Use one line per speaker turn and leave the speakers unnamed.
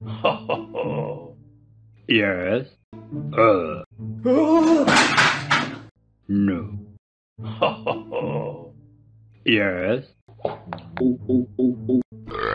yes. Uh. no. yes.